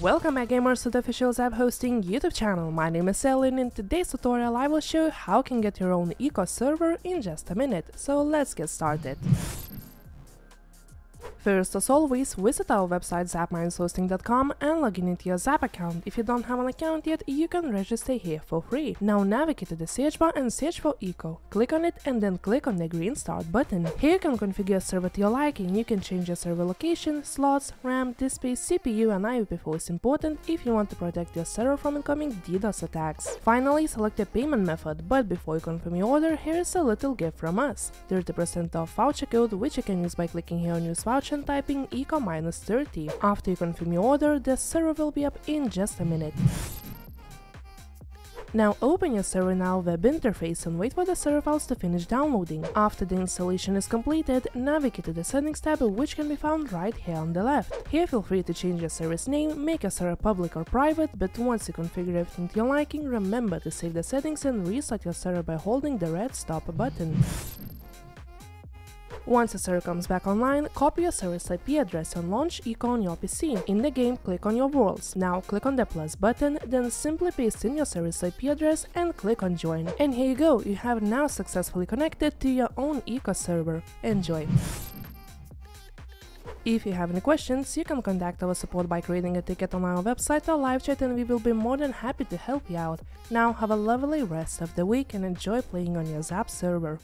Welcome back gamers to the official Zap Hosting YouTube channel, my name is Ellie and in today's tutorial I will show you how can get your own eco server in just a minute, so let's get started. First, as always, visit our website zapmineshosting.com and log in into your Zap account. If you don't have an account yet, you can register here for free. Now navigate to the search bar and search for Eco. Click on it and then click on the green start button. Here you can configure a server to your liking. You can change your server location, slots, RAM, display, CPU and IPv4 is important if you want to protect your server from incoming DDoS attacks. Finally, select a payment method, but before you confirm your order, here is a little gift from us. 30% off voucher code which you can use by clicking here on use voucher and typing eco-30. After you confirm your order, the server will be up in just a minute. Now open your server now web interface and wait for the server files to finish downloading. After the installation is completed, navigate to the settings tab which can be found right here on the left. Here feel free to change your service name, make your server public or private, but once you configure everything to your liking, remember to save the settings and restart your server by holding the red stop button. Once the server comes back online, copy your service IP address and launch Eco on your PC. In the game, click on your worlds. Now click on the plus button, then simply paste in your service IP address and click on join. And here you go, you have now successfully connected to your own Eco server. Enjoy! If you have any questions, you can contact our support by creating a ticket on our website or live chat and we will be more than happy to help you out. Now have a lovely rest of the week and enjoy playing on your Zap server.